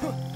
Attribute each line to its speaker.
Speaker 1: Huh!